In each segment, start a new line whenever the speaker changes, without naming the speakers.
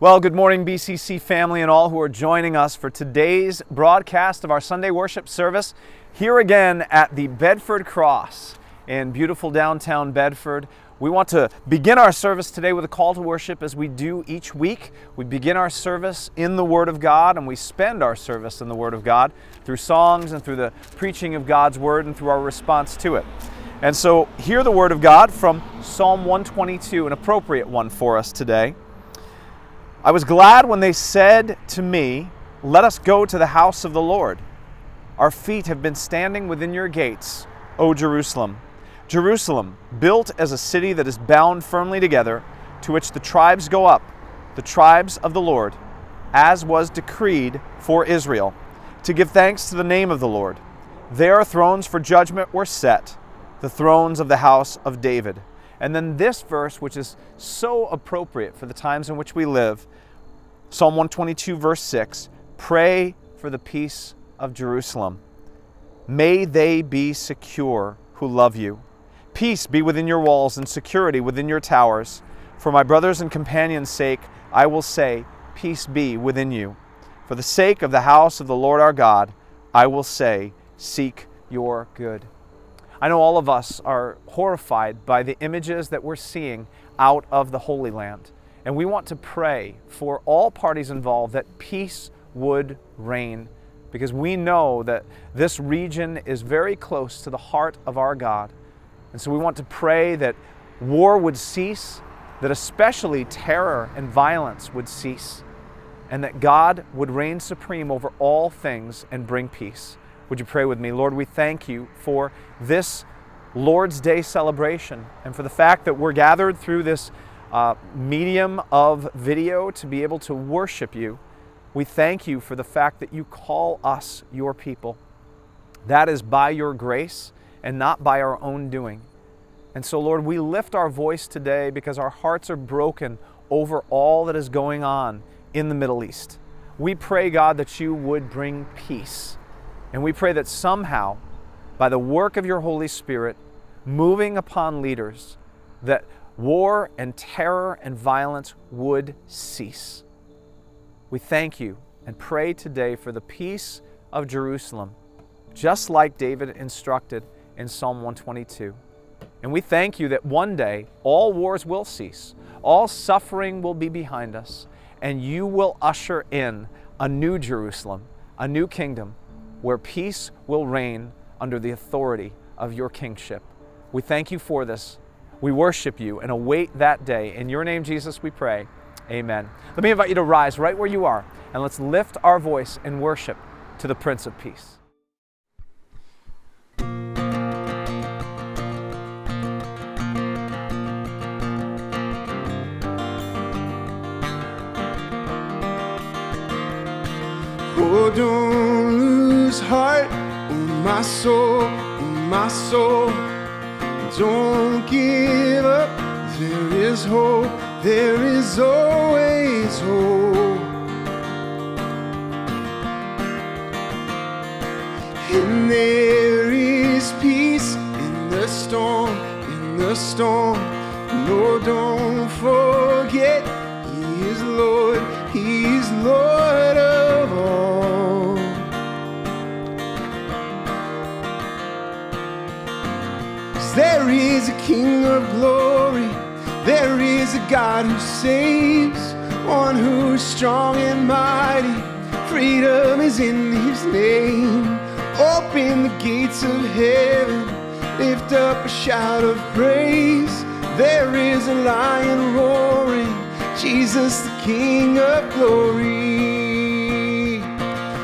Well, good morning, BCC family, and all who are joining us for today's broadcast of our Sunday worship service here again at the Bedford Cross in beautiful downtown Bedford. We want to begin our service today with a call to worship as we do each week. We begin our service in the Word of God and we spend our service in the Word of God through songs and through the preaching of God's Word and through our response to it. And so, hear the Word of God from Psalm 122, an appropriate one for us today. I was glad when they said to me, Let us go to the house of the Lord. Our feet have been standing within your gates, O Jerusalem. Jerusalem, built as a city that is bound firmly together, to which the tribes go up, the tribes of the Lord, as was decreed for Israel, to give thanks to the name of the Lord. There thrones for judgment were set, the thrones of the house of David. And then this verse, which is so appropriate for the times in which we live, Psalm 122, verse 6 Pray for the peace of Jerusalem. May they be secure who love you. Peace be within your walls and security within your towers. For my brothers and companions' sake, I will say, Peace be within you. For the sake of the house of the Lord our God, I will say, Seek your good. I know all of us are horrified by the images that we're seeing out of the Holy Land. And we want to pray for all parties involved that peace would reign because we know that this region is very close to the heart of our God. And so we want to pray that war would cease, that especially terror and violence would cease, and that God would reign supreme over all things and bring peace. Would you pray with me? Lord, we thank you for this Lord's Day celebration and for the fact that we're gathered through this uh, medium of video to be able to worship you. We thank you for the fact that you call us your people. That is by your grace and not by our own doing. And so, Lord, we lift our voice today because our hearts are broken over all that is going on in the Middle East. We pray, God, that you would bring peace and we pray that somehow, by the work of your Holy Spirit, moving upon leaders, that war and terror and violence would cease. We thank you and pray today for the peace of Jerusalem, just like David instructed in Psalm 122. And we thank you that one day all wars will cease, all suffering will be behind us, and you will usher in a new Jerusalem, a new kingdom where peace will reign under the authority of your kingship. We thank you for this. We worship you and await that day. In your name, Jesus, we pray. Amen. Let me invite you to rise right where you are and let's lift our voice in worship to the Prince of Peace.
Oh, don't lose heart, oh my soul, oh my soul. Don't give up, there is hope, there is always hope. And there is peace in the storm, in the storm. No, don't forget, of glory, there is a God who saves, one who's strong and mighty. Freedom is in His name. Open the gates of heaven, lift up a shout of praise. There is a lion roaring, Jesus, the King of glory.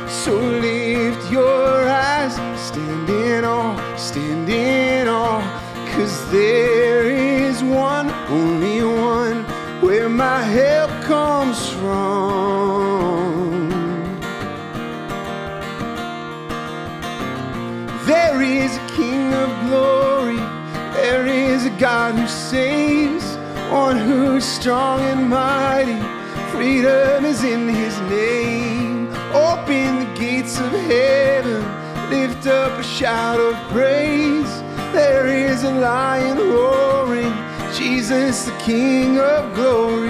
So lift your eyes, stand in awe, stand in awe, cause there my help comes from. There is a King of glory, there is a God who saves, one who's strong and mighty. Freedom is in his name. Open the gates of heaven, lift up a shout of praise. There is a lion roaring, Jesus, the King of glory.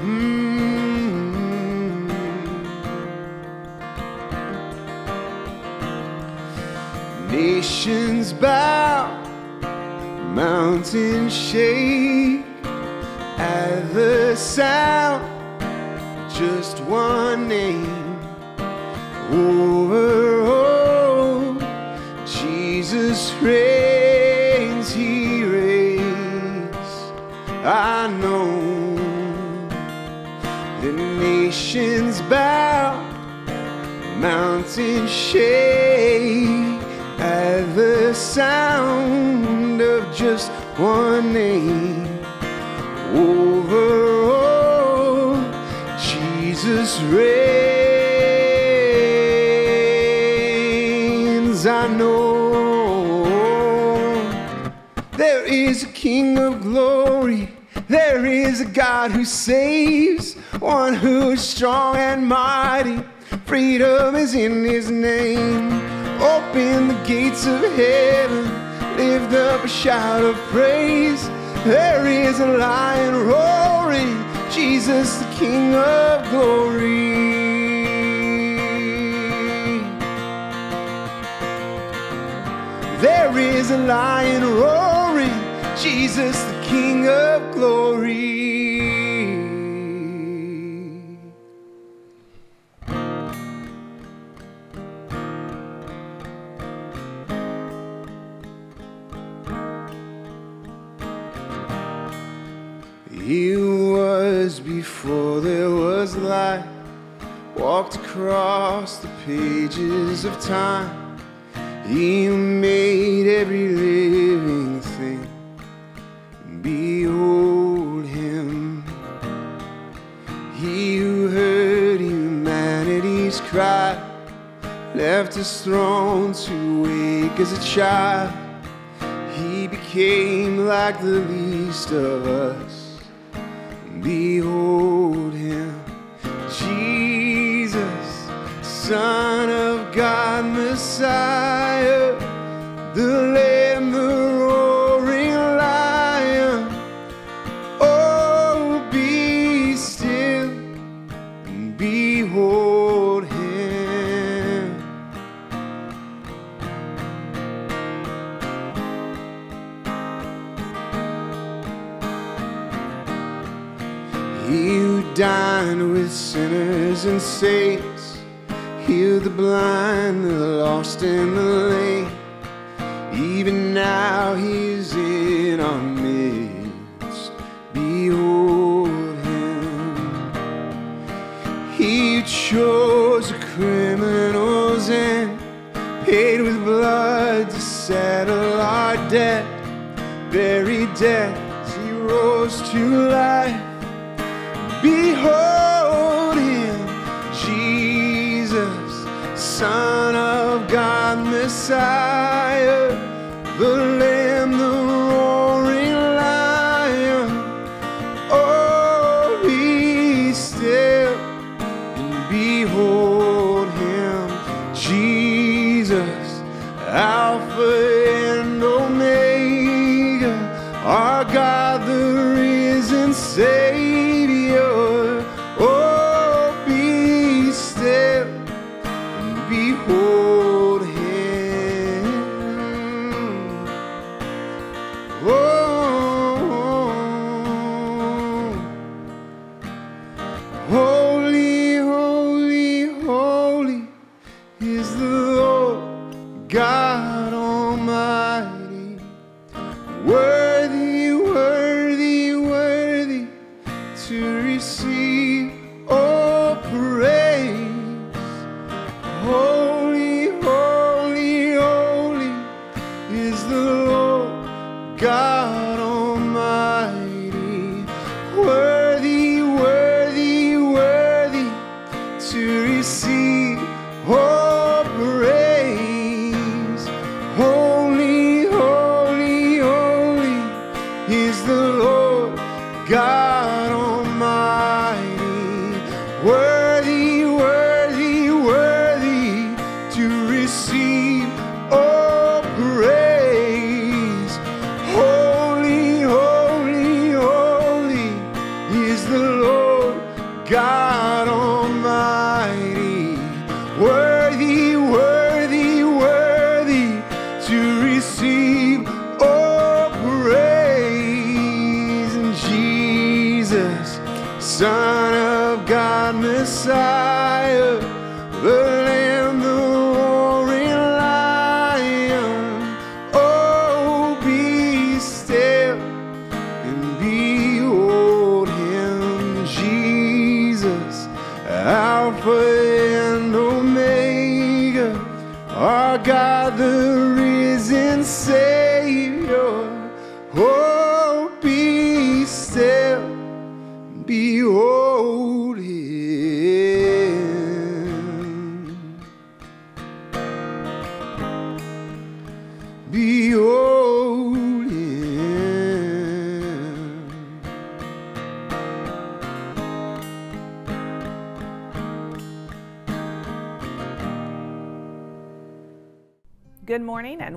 Mm. Nations bow, mountains shake at the sound. Just one. Mountains shake at the sound of just one name over all. Jesus reigns. I know there is a King of glory. There is a God who saves, one who is strong and mighty. Freedom is in his name. Open the gates of heaven, lift up a shout of praise. There is a lion roaring, Jesus, the King of glory. There is a lion roaring, Jesus, the King of glory. Pages of time. He made every living thing. Behold him. He who heard humanity's cry left his throne to wake as a child. He became like the least of us. Behold He dined with sinners and saints, healed the blind, the lost, and the lame. Even now he's God,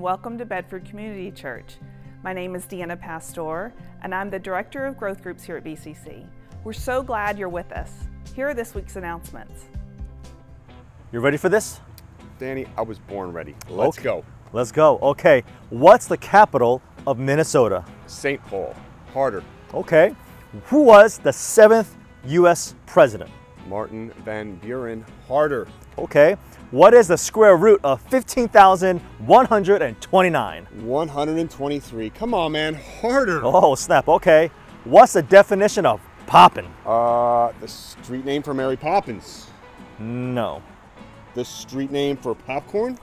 welcome to Bedford Community Church. My name is Deanna Pastor and I'm the Director of Growth Groups here at BCC. We're so glad you're with us. Here are this week's announcements.
You ready for this?
Danny, I was born ready. Let's
Okay.
go.
Let's go. Okay, what's the capital of Minnesota?
St. Paul. Harder.
Okay, who was the seventh U.S. president?
Martin Van Buren. Harder.
Okay, what is the square root of 15,129?
123. Come on, man. Harder.
Oh, snap. Okay, what's the definition of poppin'?
Uh, the street name for Mary Poppins.
No.
The street name for popcorn?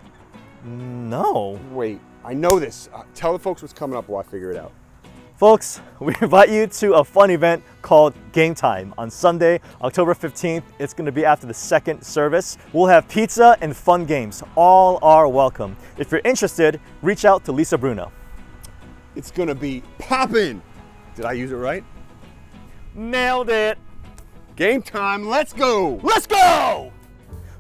No.
Wait, I know this. Uh, tell the folks what's coming up while I figure it out.
Folks, we invite you to a fun event called Game Time on Sunday, October 15th. It's going to be after the second service. We'll have pizza and fun games. All are welcome. If you're interested, reach out to Lisa Bruno.
It's gonna be poppin'. Did I use it right?
Nailed it.
Game time. Let's go.
Let's go!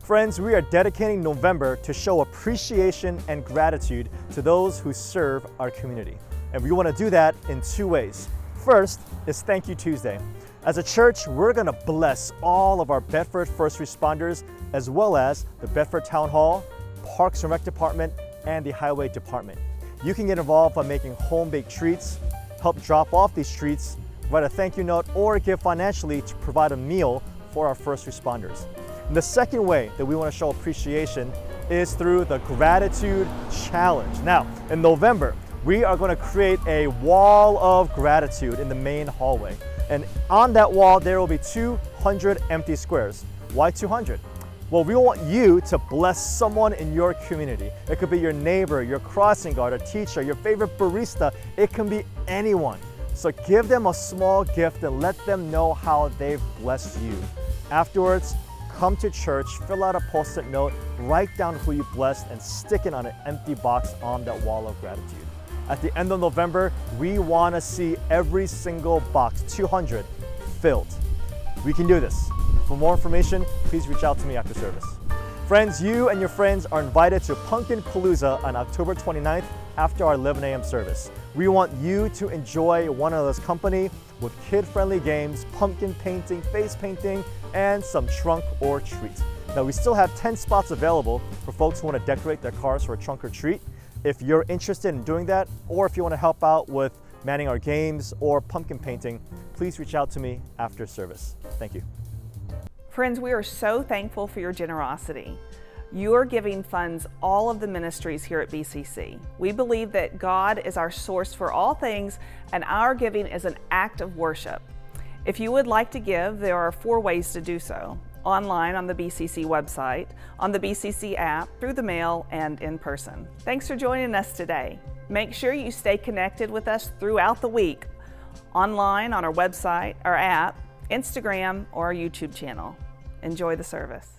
Friends, we are dedicating November to show appreciation and gratitude to those who serve our community. And we want to do that in two ways. First is Thank You Tuesday. As a church, we're going to bless all of our Bedford first responders, as well as the Bedford Town Hall, Parks and Rec Department, and the Highway Department. You can get involved by making home baked treats, help drop off these treats, write a thank you note, or give financially to provide a meal for our first responders. And the second way that we want to show appreciation is through the Gratitude Challenge. Now, in November, we are going to create a wall of gratitude in the main hallway. And on that wall, there will be 200 empty squares. Why 200? Well, we want you to bless someone in your community. It could be your neighbor, your crossing guard, a teacher, your favorite barista. It can be anyone. So give them a small gift and let them know how they've blessed you. Afterwards, come to church, fill out a post it note, write down who you blessed, and stick it on an empty box on that wall of gratitude. At the end of November, we want to see every single box, 200, filled. We can do this. For more information, please reach out to me after service. Friends, you and your friends are invited to Pumpkin Palooza on October 29th after our 11 a.m. service. We want you to enjoy one another's company with kid-friendly games, pumpkin painting, face painting, and some trunk or treat. Now we still have 10 spots available for folks who want to decorate their cars for a trunk or treat. If you're interested in doing that, or if you want to help out with manning our games or pumpkin painting, please reach out to me after service. Thank you.
Friends, we are so thankful for your generosity. You are giving funds all of the ministries here at BCC. We believe that God is our source for all things, and our giving is an act of worship. If you would like to give, there are four ways to do so online on the BCC website, on the BCC app, through the mail, and in person. Thanks for joining us today. Make sure you stay connected with us throughout the week, online on our website, our app, Instagram, or our YouTube channel. Enjoy the service.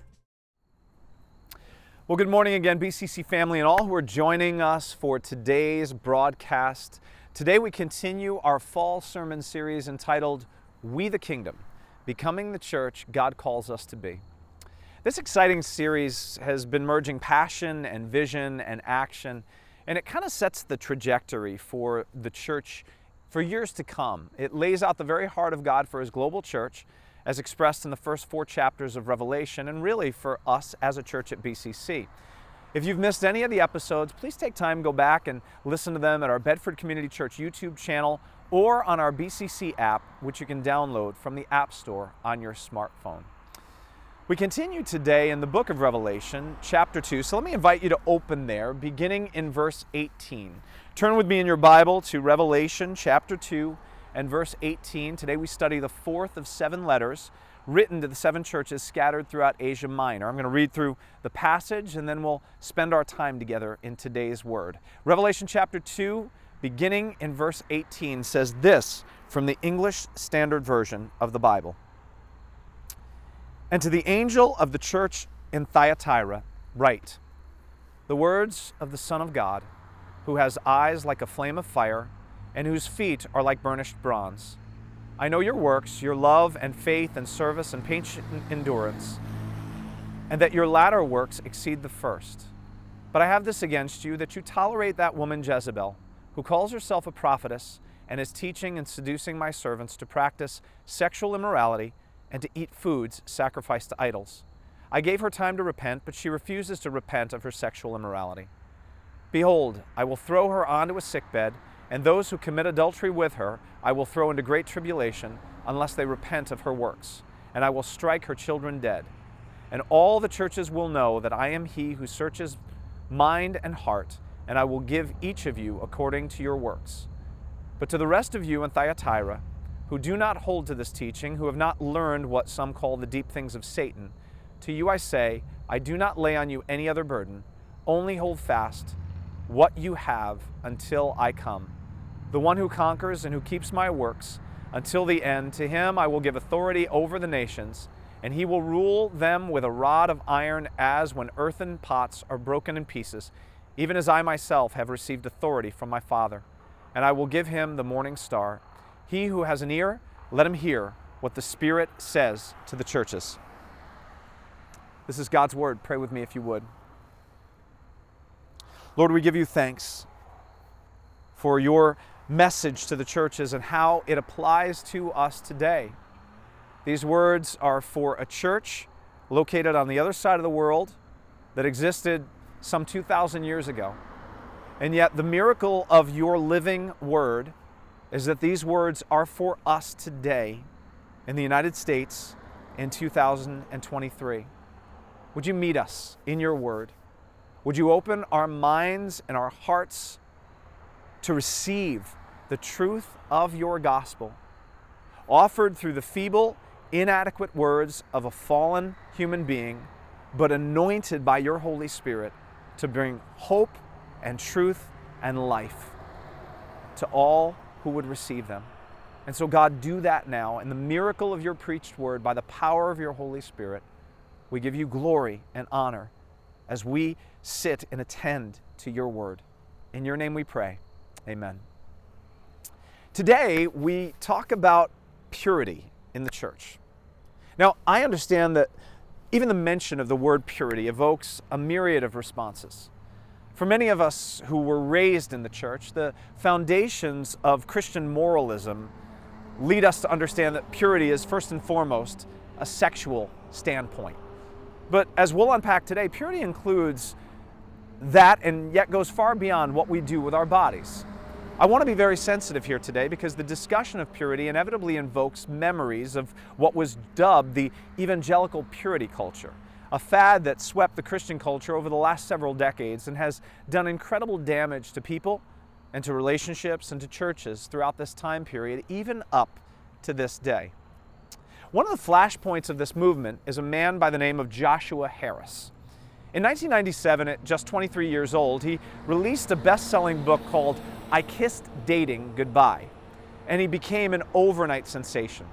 Well, good morning again, BCC family, and all who are joining us for today's broadcast. Today, we continue our fall sermon series entitled We the Kingdom Becoming the Church God Calls Us to Be. This exciting series has been merging passion and vision and action, and it kind of sets the trajectory for the church for years to come. It lays out the very heart of God for His global church as expressed in the first four chapters of Revelation, and really for us as a church at BCC. If you've missed any of the episodes, please take time, go back and listen to them at our Bedford Community Church YouTube channel or on our BCC app, which you can download from the App Store on your smartphone. We continue today in the book of Revelation, chapter 2. So let me invite you to open there, beginning in verse 18. Turn with me in your Bible to Revelation chapter 2 and verse 18. Today we study the fourth of seven letters written to the seven churches scattered throughout Asia Minor. I'm going to read through the passage and then we'll spend our time together in today's word. Revelation chapter 2, beginning in verse 18, says this from the English Standard Version of the Bible. And to the angel of the church in Thyatira, write the words of the Son of God, who has eyes like a flame of fire and whose feet are like burnished bronze. I know your works, your love and faith and service and patient endurance, and that your latter works exceed the first. But I have this against you that you tolerate that woman Jezebel, who calls herself a prophetess and is teaching and seducing my servants to practice sexual immorality and to eat foods sacrificed to idols. I gave her time to repent, but she refuses to repent of her sexual immorality. Behold, I will throw her onto a sickbed and those who commit adultery with her I will throw into great tribulation unless they repent of her works, and I will strike her children dead. And all the churches will know that I am he who searches mind and heart, and I will give each of you according to your works. But to the rest of you in Thyatira, who do not hold to this teaching, who have not learned what some call the deep things of Satan, to you I say, I do not lay on you any other burden, only hold fast what you have until I come. The one who conquers and who keeps my works until the end, to him I will give authority over the nations, and he will rule them with a rod of iron as when earthen pots are broken in pieces, even as I myself have received authority from my Father. And I will give him the morning star. He who has an ear, let him hear what the Spirit says to the churches. This is God's word. Pray with me if you would. Lord, we give you thanks for your message to the churches and how it applies to us today. These words are for a church located on the other side of the world that existed some 2,000 years ago. And yet, the miracle of your living word is that these words are for us today in the United States in 2023. Would you meet us in your word? Would you open our minds and our hearts to receive the truth of your gospel, offered through the feeble, inadequate words of a fallen human being, but anointed by your Holy Spirit to bring hope and truth and life to all who would receive them. And so, God, do that now. In the miracle of your preached word, by the power of your Holy Spirit, we give you glory and honor as we sit and attend to your word. In your name we pray. Amen. Today, we talk about purity in the church. Now, I understand that even the mention of the word purity evokes a myriad of responses. For many of us who were raised in the church, the foundations of Christian moralism lead us to understand that purity is first and foremost a sexual standpoint. But as we'll unpack today, purity includes that and yet goes far beyond what we do with our bodies. I want to be very sensitive here today because the discussion of purity inevitably invokes memories of what was dubbed the evangelical purity culture, a fad that swept the Christian culture over the last several decades and has done incredible damage to people and to relationships and to churches throughout this time period, even up to this day. One of the flashpoints of this movement is a man by the name of Joshua Harris. In 1997, at just 23 years old, he released a best selling book called I Kissed Dating Goodbye, and he became an overnight sensation.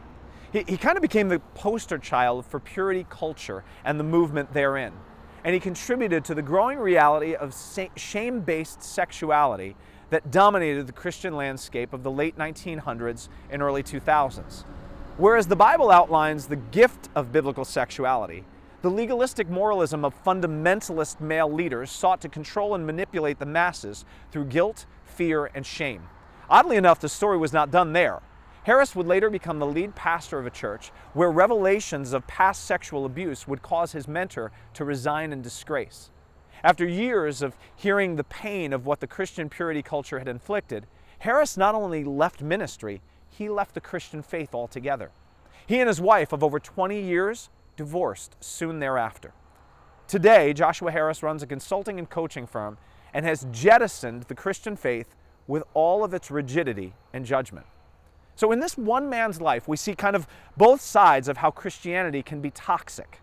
He, he kind of became the poster child for purity culture and the movement therein, and he contributed to the growing reality of shame based sexuality that dominated the Christian landscape of the late 1900s and early 2000s. Whereas the Bible outlines the gift of biblical sexuality, the legalistic moralism of fundamentalist male leaders sought to control and manipulate the masses through guilt, fear, and shame. Oddly enough, the story was not done there. Harris would later become the lead pastor of a church where revelations of past sexual abuse would cause his mentor to resign in disgrace. After years of hearing the pain of what the Christian purity culture had inflicted, Harris not only left ministry, he left the Christian faith altogether. He and his wife of over 20 years divorced soon thereafter. Today, Joshua Harris runs a consulting and coaching firm and has jettisoned the Christian faith with all of its rigidity and judgment. So, in this one man's life, we see kind of both sides of how Christianity can be toxic.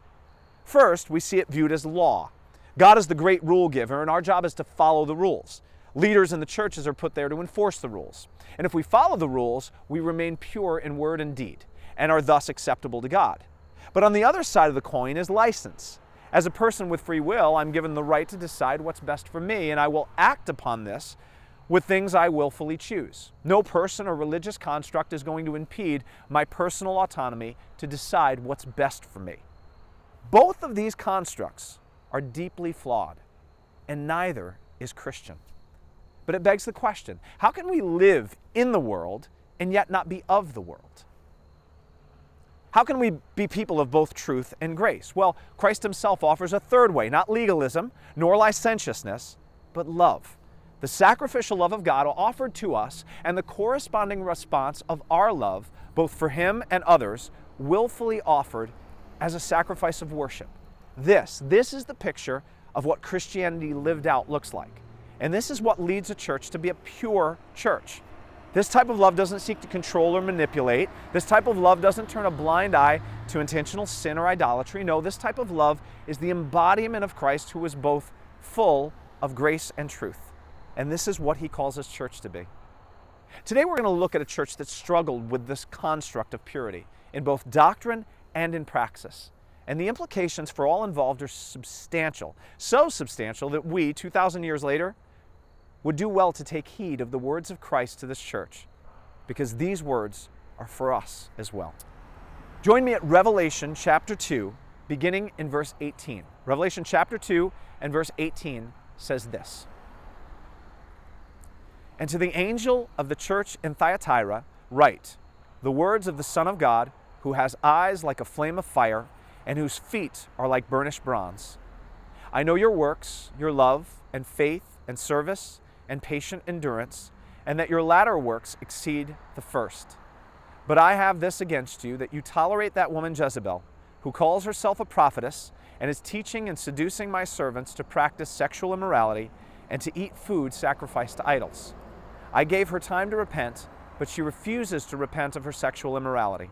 First, we see it viewed as law. God is the great rule giver, and our job is to follow the rules. Leaders in the churches are put there to enforce the rules. And if we follow the rules, we remain pure in word and deed and are thus acceptable to God. But on the other side of the coin is license. As a person with free will, I'm given the right to decide what's best for me, and I will act upon this with things I willfully choose. No person or religious construct is going to impede my personal autonomy to decide what's best for me. Both of these constructs are deeply flawed, and neither is Christian. But it begs the question how can we live in the world and yet not be of the world? How can we be people of both truth and grace? Well, Christ himself offers a third way, not legalism nor licentiousness, but love. The sacrificial love of God offered to us and the corresponding response of our love, both for him and others, willfully offered as a sacrifice of worship. This, this is the picture of what Christianity lived out looks like. And this is what leads a church to be a pure church. This type of love doesn't seek to control or manipulate. This type of love doesn't turn a blind eye to intentional sin or idolatry. No, this type of love is the embodiment of Christ who is both full of grace and truth. And this is what he calls his church to be. Today we're going to look at a church that struggled with this construct of purity in both doctrine and in praxis. And the implications for all involved are substantial. So substantial that we, 2,000 years later, would do well to take heed of the words of Christ to this church, because these words are for us as well. Join me at Revelation chapter 2, beginning in verse 18. Revelation chapter 2 and verse 18 says this And to the angel of the church in Thyatira, write the words of the Son of God, who has eyes like a flame of fire, and whose feet are like burnished bronze. I know your works, your love, and faith, and service and patient endurance, and that your latter works exceed the first. But I have this against you that you tolerate that woman Jezebel, who calls herself a prophetess and is teaching and seducing my servants to practice sexual immorality and to eat food sacrificed to idols. I gave her time to repent, but she refuses to repent of her sexual immorality.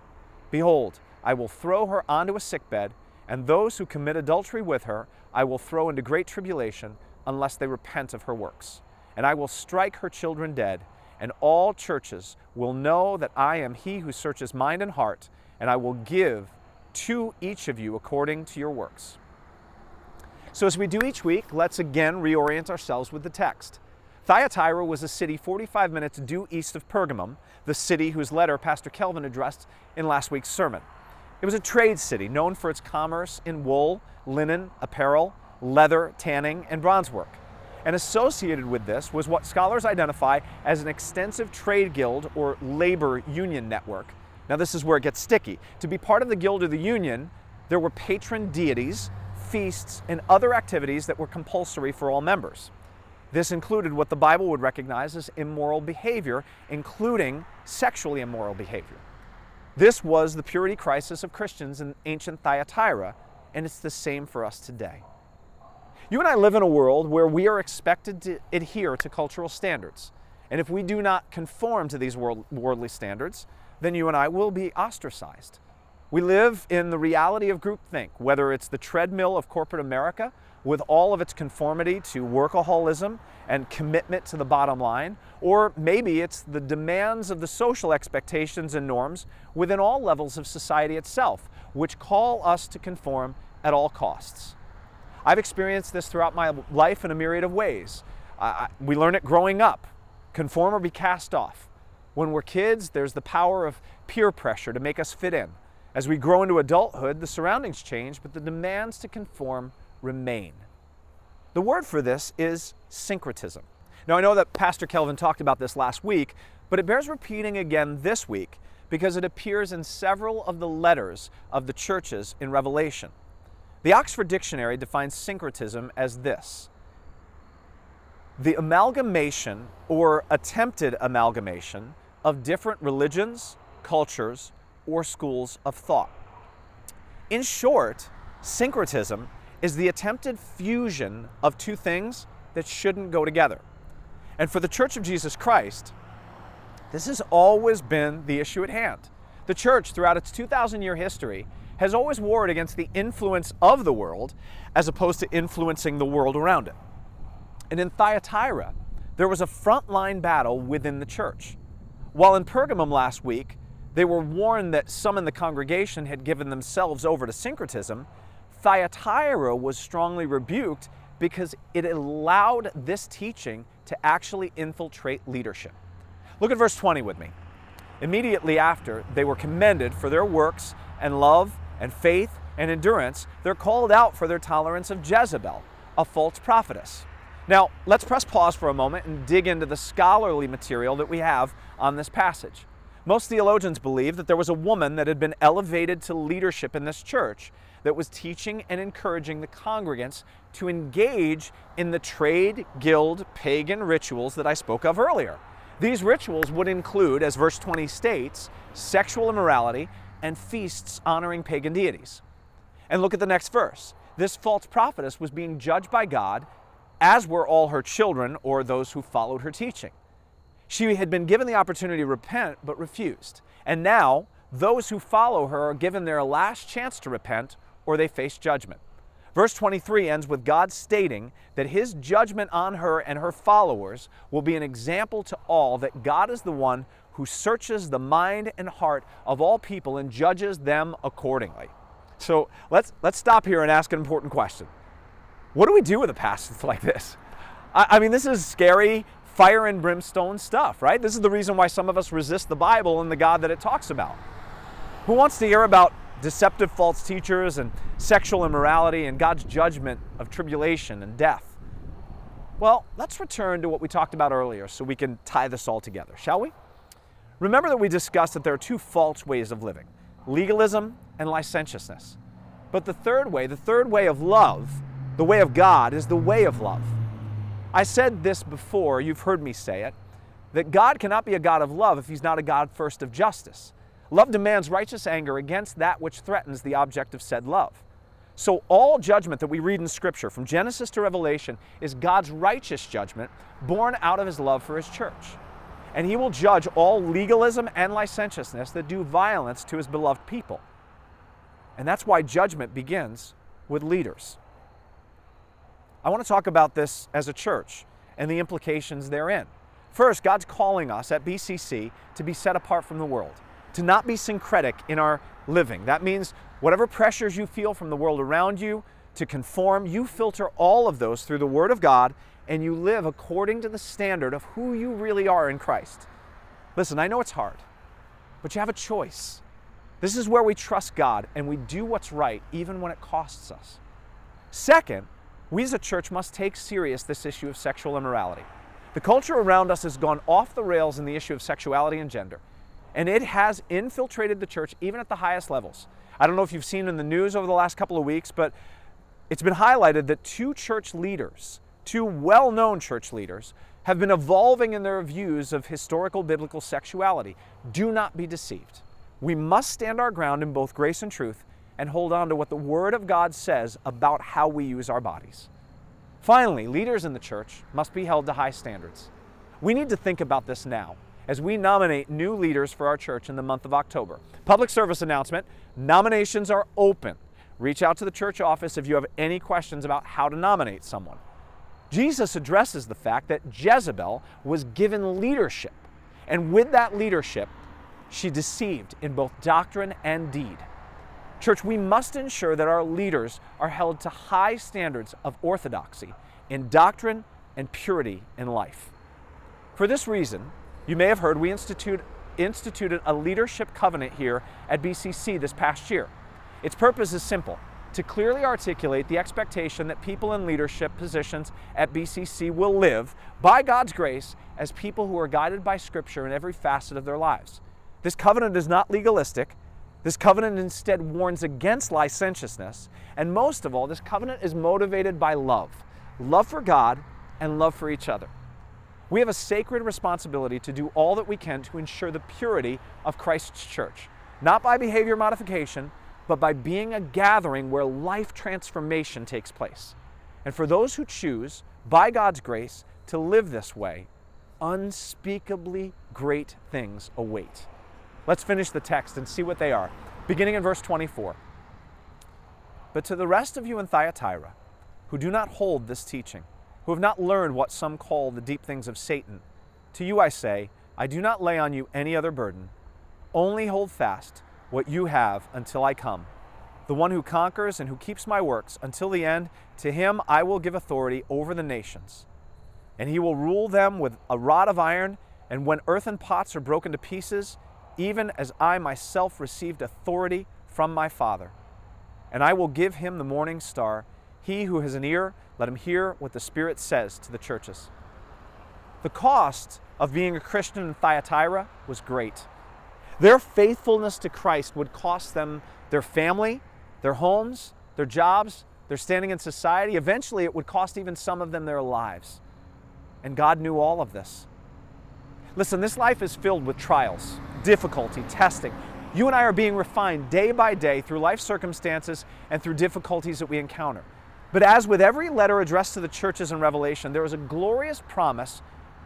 Behold, I will throw her onto a sickbed, and those who commit adultery with her I will throw into great tribulation unless they repent of her works and I will strike her children dead, and all churches will know that I am he who searches mind and heart, and I will give to each of you according to your works. So, as we do each week, let's again reorient ourselves with the text. Thyatira was a city 45 minutes due east of Pergamum, the city whose letter Pastor Kelvin addressed in last week's sermon. It was a trade city known for its commerce in wool, linen, apparel, leather, tanning, and bronze work. And associated with this was what scholars identify as an extensive trade guild or labor union network. Now, this is where it gets sticky. To be part of the guild or the union, there were patron deities, feasts, and other activities that were compulsory for all members. This included what the Bible would recognize as immoral behavior, including sexually immoral behavior. This was the purity crisis of Christians in ancient Thyatira, and it's the same for us today. You and I live in a world where we are expected to adhere to cultural standards. And if we do not conform to these world, worldly standards, then you and I will be ostracized. We live in the reality of groupthink, whether it's the treadmill of corporate America with all of its conformity to workaholism and commitment to the bottom line, or maybe it's the demands of the social expectations and norms within all levels of society itself, which call us to conform at all costs. I've experienced this throughout my life in a myriad of ways. Uh, we learn it growing up conform or be cast off. When we're kids, there's the power of peer pressure to make us fit in. As we grow into adulthood, the surroundings change, but the demands to conform remain. The word for this is syncretism. Now, I know that Pastor Kelvin talked about this last week, but it bears repeating again this week because it appears in several of the letters of the churches in Revelation. The Oxford Dictionary defines syncretism as this the amalgamation or attempted amalgamation of different religions, cultures, or schools of thought. In short, syncretism is the attempted fusion of two things that shouldn't go together. And for the Church of Jesus Christ, This has always been the issue at hand. The church, throughout its 2,000 year history, has always warred against the influence of the world as opposed to influencing the world around it. And in Thyatira, there was a frontline battle within the church. While in Pergamum last week, they were warned that some in the congregation had given themselves over to syncretism, Thyatira was strongly rebuked because it allowed this teaching to actually infiltrate leadership. Look at verse 20 with me. Immediately after they were commended for their works and love and faith and endurance, they're called out for their tolerance of Jezebel, a false prophetess. Now, let's press pause for a moment and dig into the scholarly material that we have on this passage. Most theologians believe that there was a woman that had been elevated to leadership in this church that was teaching and encouraging the congregants to engage in the trade, guild, pagan rituals that I spoke of earlier. These rituals would include, as verse 20 states, sexual immorality and feasts honoring pagan deities. And look at the next verse. This false prophetess was being judged by God, as were all her children or those who followed her teaching. She had been given the opportunity to repent, but refused. And now, those who follow her are given their last chance to repent or they face judgment. Verse 23 ends with God stating that his judgment on her and her followers will be an example to all that God is the one who searches the mind and heart of all people and judges them accordingly. So let's, let's stop here and ask an important question. What do we do with a passage like this? I, I mean, this is scary, fire and brimstone stuff, right? This is the reason why some of us resist the Bible and the God that it talks about. Who wants to hear about deceptive false teachers and sexual immorality and God's judgment of tribulation and death? Well, let's return to what we talked about earlier so we can tie this all together, shall we? Remember that we discussed that there are two false ways of living legalism and licentiousness. But the third way, the third way of love, the way of God, is the way of love. I said this before, you've heard me say it, that God cannot be a God of love if He's not a God first of justice. Love demands righteous anger against that which threatens the object of said love. So, all judgment that we read in Scripture, from Genesis to Revelation, is God's righteous judgment born out of His love for His church. And He will judge all legalism and licentiousness that do violence to His beloved people. And that's why judgment begins with leaders. I want to talk about this as a church and the implications therein. First, God's calling us at BCC to be set apart from the world, to not be syncretic in our living. That means whatever pressures you feel from the world around you to conform, you filter all of those through the Word of God and you live according to the standard of who you really are in Christ. Listen, I know it's hard, but you have a choice. This is where we trust God and we do what's right even when it costs us. Second, we as a church must take serious this issue of sexual immorality. The culture around us has gone off the rails in the issue of sexuality and gender, and it has infiltrated the church even at the highest levels. I don't know if you've seen in the news over the last couple of weeks, but it's been highlighted that two church leaders, two well known church leaders, have been evolving in their views of historical biblical sexuality. Do not be deceived. We must stand our ground in both grace and truth and hold on to what the Word of God says about how we use our bodies. Finally, leaders in the church must be held to high standards. We need to think about this now as we nominate new leaders for our church in the month of October. Public service announcement nominations are open. Reach out to the church office if you have any questions about how to nominate someone. Jesus addresses the fact that Jezebel was given leadership, and with that leadership, she deceived in both doctrine and deed. Church, we must ensure that our leaders are held to high standards of orthodoxy in doctrine and purity in life. For this reason, you may have heard we institute, instituted a leadership covenant here at BCC this past year. Its purpose is simple to clearly articulate the expectation that people in leadership positions at BCC will live, by God's grace, as people who are guided by Scripture in every facet of their lives. This covenant is not legalistic, this covenant instead warns against licentiousness. And most of all, this covenant is motivated by love love for God and love for each other. We have a sacred responsibility to do all that we can to ensure the purity of Christ's church, not by behavior modification, but by being a gathering where life transformation takes place. And for those who choose, by God's grace, to live this way, unspeakably great things await. Let's finish the text and see what they are. Beginning in verse 24. But to the rest of you in Thyatira, who do not hold this teaching, who have not learned what some call the deep things of Satan, to you I say, I do not lay on you any other burden. Only hold fast what you have until I come. The one who conquers and who keeps my works until the end, to him I will give authority over the nations. And he will rule them with a rod of iron, and when earthen pots are broken to pieces, even as I myself received authority from my Father. And I will give him the morning star. He who has an ear, let him hear what the Spirit says to the churches. The cost of being a Christian in Thyatira was great. Their faithfulness to Christ would cost them their family, their homes, their jobs, their standing in society. Eventually, it would cost even some of them their lives. And God knew all of this. Listen, this life is filled with trials, difficulty, testing. You and I are being refined day by day through life circumstances and through difficulties that we encounter. But as with every letter addressed to the churches in Revelation, there is a glorious promise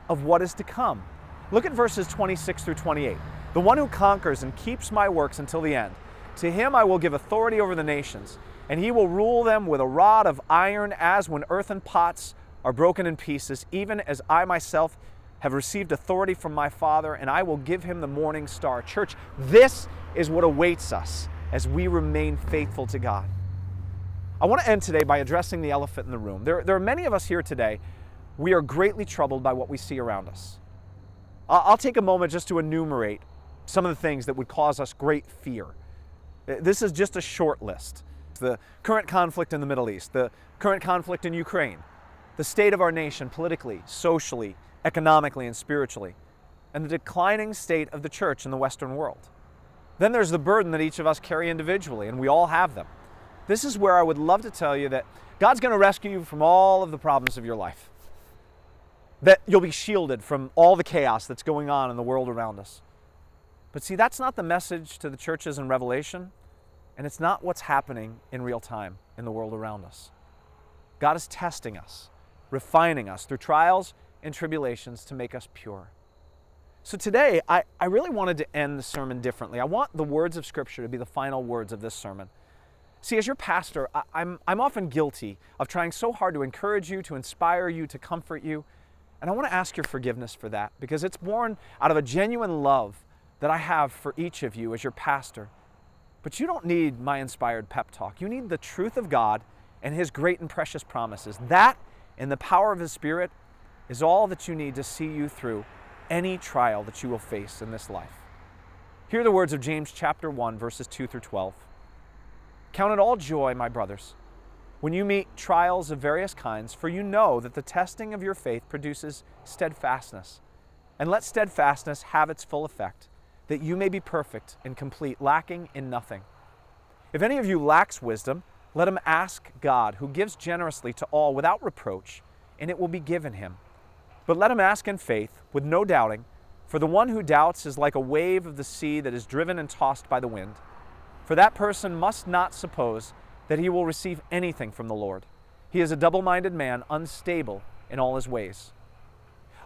of what is to come. Look at verses 26 through 28. The one who conquers and keeps my works until the end, to him I will give authority over the nations, and he will rule them with a rod of iron, as when earthen pots are broken in pieces, even as I myself have received authority from my Father, and I will give him the morning star. Church, this is what awaits us as we remain faithful to God. I want to end today by addressing the elephant in the room. There, there are many of us here today, we are greatly troubled by what we see around us. I'll take a moment just to enumerate some of the things that would cause us great fear. Uh, this is just a short list. The current conflict in the Middle East, the current conflict in Ukraine, the state of our nation politically, socially, economically, and spiritually, and the declining state of the church in the Western world. Then there's the burden that each of us carry individually, and we all have them. This is where I would love to tell you that God's going to rescue you from all of the problems of your life. That you'll be shielded from all the chaos that's going on in the world around us. But see, that's not the message to the churches in Revelation, and it's not what's happening in real time in the world around us. God is testing us, refining us through trials and tribulations to make us pure. So today, I, I really wanted to end the sermon differently. I want the words of Scripture to be the final words of this sermon. See, as your pastor, I, I'm, I'm often guilty of trying so hard to encourage you, to inspire you, to comfort you. And I want to ask your forgiveness for that because it's born out of a genuine love that I have for each of you as your pastor. But you don't need my inspired pep talk. You need the truth of God and His great and precious promises. That and the power of His Spirit is all that you need to see you through any trial that you will face in this life. Hear the words of James chapter 1 verses 2 through 12. Count it all joy, my brothers, when you meet trials of various kinds, for you know that the testing of your faith produces steadfastness. And let steadfastness have its full effect, that you may be perfect and complete, lacking in nothing. If any of you lacks wisdom, let him ask God, who gives generously to all without reproach, and it will be given him. But let him ask in faith, with no doubting, for the one who doubts is like a wave of the sea that is driven and tossed by the wind. For that person must not suppose that he will receive anything from the Lord. He is a double minded man, unstable in all his ways.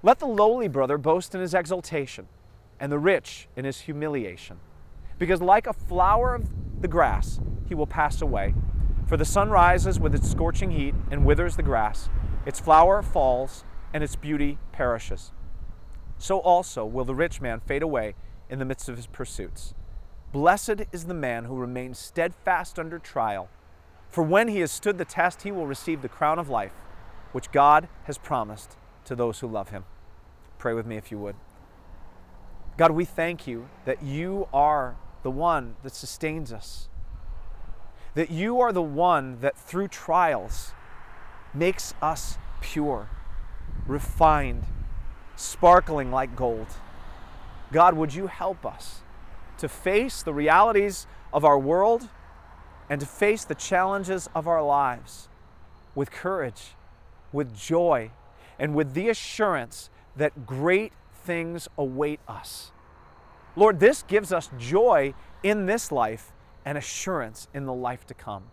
Let the lowly brother boast in his exaltation, and the rich in his humiliation. Because like a flower of the grass, he will pass away. For the sun rises with its scorching heat and withers the grass, its flower falls and its beauty perishes. So also will the rich man fade away in the midst of his pursuits. Blessed is the man who remains steadfast under trial, for when he has stood the test, he will receive the crown of life, which God has promised to those who love him. Pray with me if you would. God, we thank you that you are the one that sustains us, that you are the one that through trials makes us pure refined, sparkling like gold. God, would you help us to face the realities of our world and to face the challenges of our lives with courage, with joy, and with the assurance that great things await us. Lord, this gives us joy in this life and assurance in the life to come.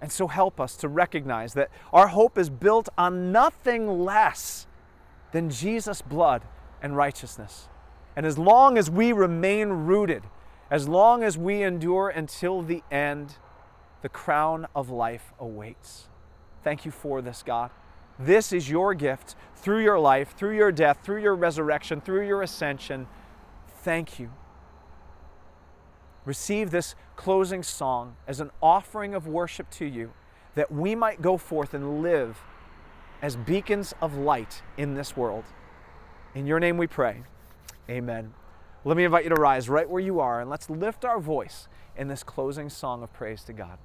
And so help us to recognize that our hope is built on nothing less than Jesus' blood and righteousness. And as long as we remain rooted, as long as we endure until the end, the crown of life awaits. Thank you for this, God. This is your gift through your life, through your death, through your resurrection, through your ascension. Thank you. Receive this closing song as an offering of worship to you that we might go forth and live as beacons of light in this world. In your name we pray. Amen. Let me invite you to rise right where you are and let's lift our voice in this closing song of praise to God.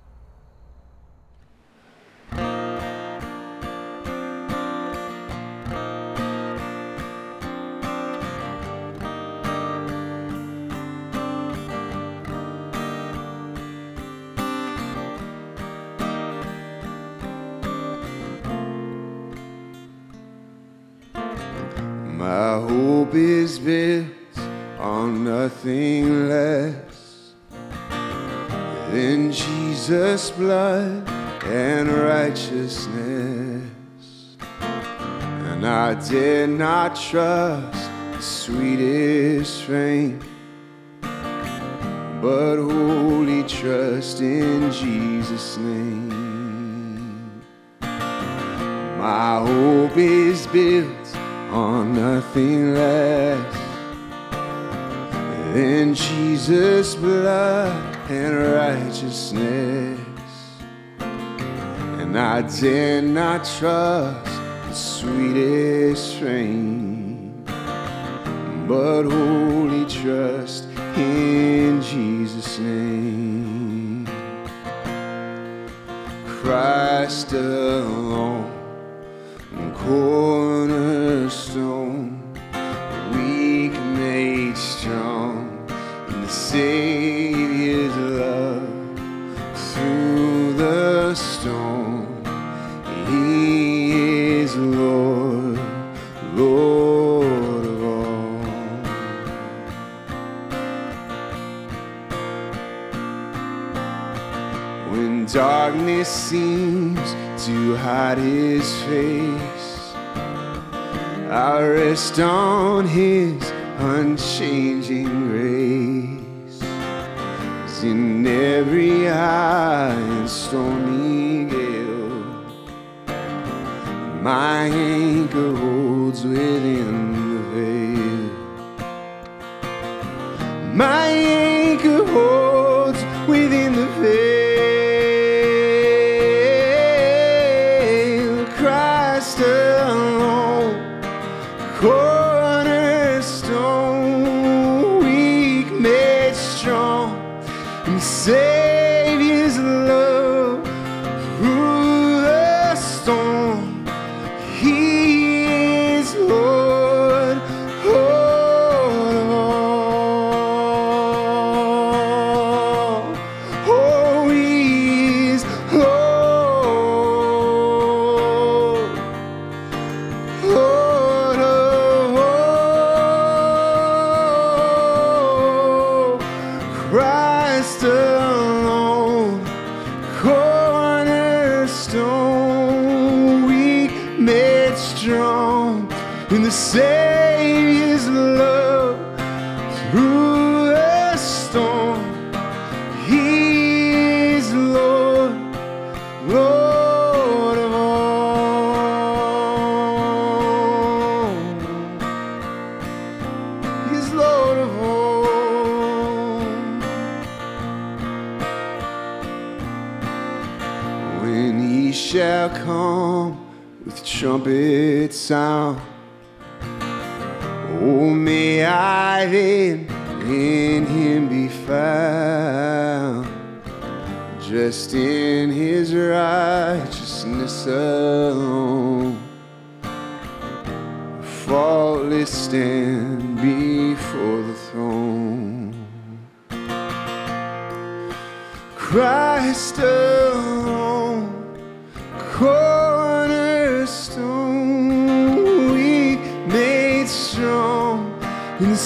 Jesus' blood and righteousness. And I did not trust the sweetest frame, but wholly trust in Jesus' name. My hope is built on nothing less than Jesus' blood and righteousness. And I dare not trust the sweetest frame, but wholly trust in Jesus' name. Christ alone cornerstone, weak made strong in the Savior's on his unchanging grace. As in every high and stormy gale, my anchor holds within faultless stand before the throne. Christ alone, cornerstone, weak made strong in the